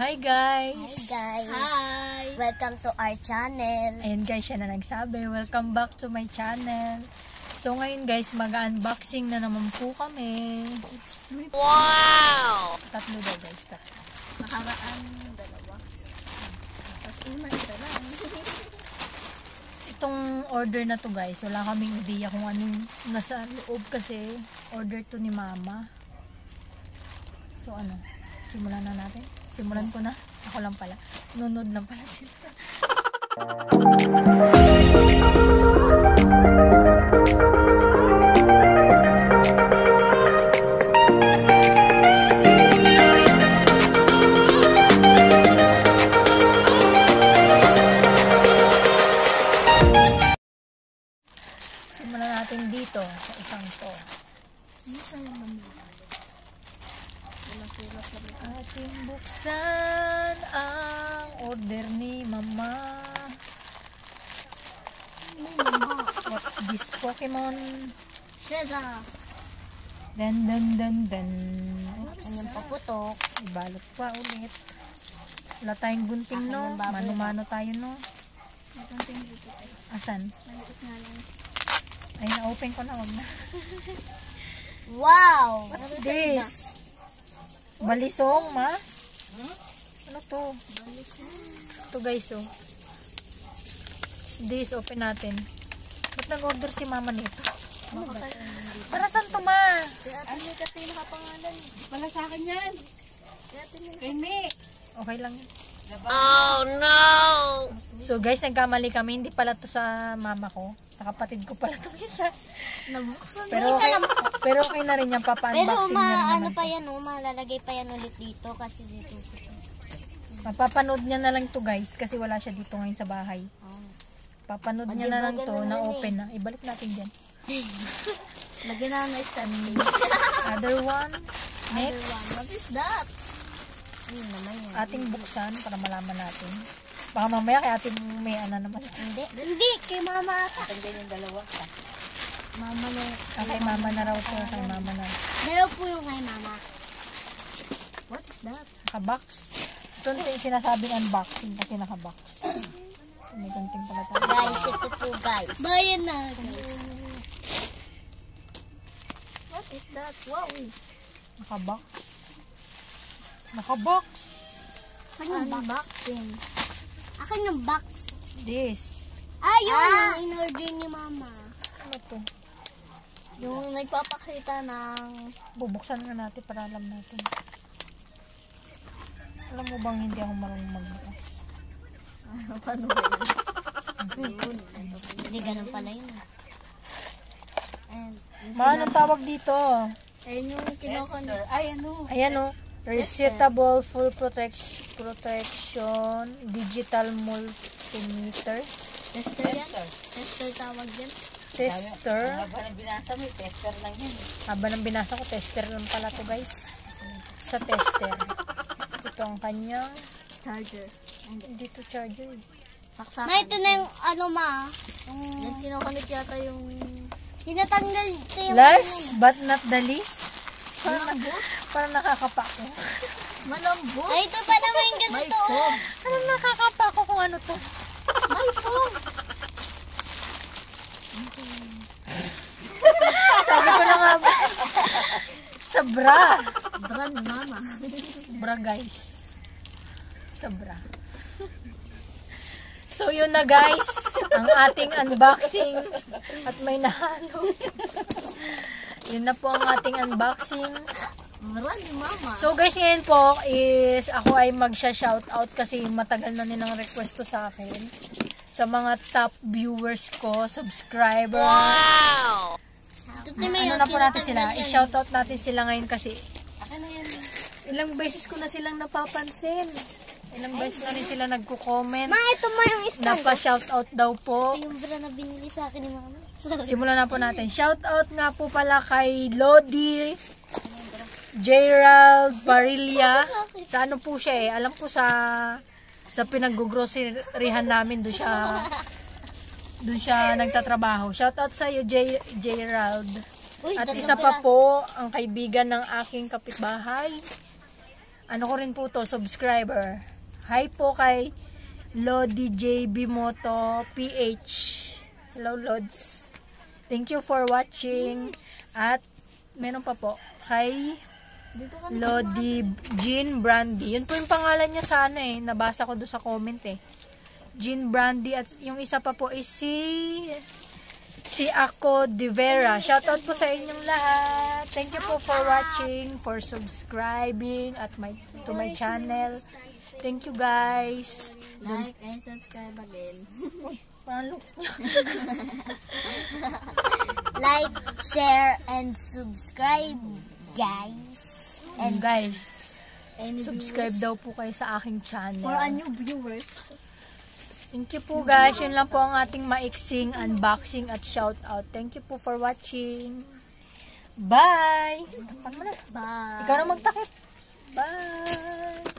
Hi guys! Hi guys! Hi! Welcome to our channel. Ayan guys, siya na nagsabi. Welcome back to my channel. So ngayon guys, mag-unboxing na naman po kami. Wow! Tatlo daw guys. Tatlo. Nakaraan dalawa. Tapos iman ito lang. Itong order na to guys, wala kaming idea kung ano yung nasa loob kasi order to ni mama. So ano, simulan na natin. Simulan ko na. Ako lang pala. Nunod lang pala sila. Ating buksan ang order ni mama. What's this Pokemon? Sheza! Dan dan dan dan. Oops. Anyang paputok. Ibalot pa ulit. Wala tayong gunting no. Mano-mano tayo no. Dito tayo. Asan? Maliit nga lang. Ay, na-open ko na. Wag na. Wow! What's this? Balisong, ma? Ano to? Ito guys, oh. This? Open natin. Ba't nag-order si mama nito? Para saan to, ma? Ano kasi nakapangalan? Wala sa akin yan. Kay Me. Okay lang. Oh no! So guys, nagkamali kami. Hindi pala to sa mama ko. Sa kapatid ko pala to isa. Nabuksan. Pero okay, pero okay na rin yung Pero papa-unboxing ma, niya rin ano naman. pa yan, oh, malalagay pa yan ulit dito kasi dito. Mapapanood niya na lang to guys kasi wala siya dito ngayon sa bahay. Oh. Papanood niya na lang to na open na. Ibalik natin dyan. Lagyan na na standing. Other one. What Next. is that? Ano naman yan? Ating buksan para malaman natin. Baka mamaya kay ating may ano naman. Hindi. Hindi, kay mama ata. Tanggalin yung dalawa. Mama na. Ah, kay mama na raw to. Kay mama na. Dalawa po yung kay mama. What is that? Naka-box. Ito yung sinasabing unboxing kasi naka-box. May ganting pala tayo. Guys, ito po guys. Bayan na. What is that? Wow. Naka-box. Naka-box. Akin yung box. Akin yung box. What's this? Ayun, Ah! yung in-order ni mama. Ano to? Yung nagpapakita ng... Bubuksan nga natin para alam natin. Alam mo bang hindi ako marunong magbukas? Paano ba yun? Hindi, ganun pala yun. And, Ma, anong tawag dito? ayun yung kinokon. Ay, ano? Ayan o. Reseatable full protection, protection digital multimeter Tester yan? Tester tawag yan? tester. Habang na binasa mo, tester lang yan. Haba ng binasa ko, tester lang pala to guys. Sa tester. Ito ang kanyang, Charger. hindi to charger. eh. Saksakan. Na, ito na yung ano ma. Yung... Yung kinokonect yata yung... Tinatanggal ito yung... Last but not the least, parang, parang nakakapa ko. Malambot. Ay, ito pa naman yung ganito. May foam. Parang nakakapa ko kung ano to. May foam. Sabi ko na nga ba? Sa bra. Brand mama. Bra guys. Sa bra. So yun na guys, ang ating unboxing at may nahalo. Yun na po ang ating unboxing. Ni mama. So guys, ngayon po is ako ay magsha-shoutout kasi matagal na nilang request to sa akin. Sa mga top viewers ko, subscriber. Wow! Ano na po natin sila? I-shoutout natin sila ngayon kasi ilang beses ko na silang napapansin. Ilang beses na rin sila nagko-comment. Ma, ito ma yung stand. Napa-shoutout daw po. Ito yung brand na binili sa akin ni mama. Sorry. Simulan na po natin. Shoutout nga po pala kay Lodi Gerald Barilla. Sa ano po siya eh. Alam ko sa sa pinag-groceryhan namin doon siya doon siya nagtatrabaho. Shoutout sa iyo J Gerald. At isa pa po ang kaibigan ng aking kapitbahay. ano ko rin po to, subscriber. Hi po kay Lodi JB Moto PH. Hello Lods. Thank you for watching. At meron pa po kay Lodi Jean Brandy. Yun po yung pangalan niya sa ano eh. Nabasa ko doon sa comment eh. Jean Brandy at yung isa pa po is si si Ako De Vera. Shoutout po sa inyong lahat. Thank you po for watching, for subscribing at my to my channel. Thank you guys. like and subscribe again. Parang look niya. like, share, and subscribe, guys. And guys, And subscribe daw po kayo sa aking channel. for a new viewers. Thank you po guys. Yun lang po ang ating maiksing unboxing at shoutout. Thank you po for watching. Bye! Takpan mo na. Bye. Ikaw na magtakip. Bye!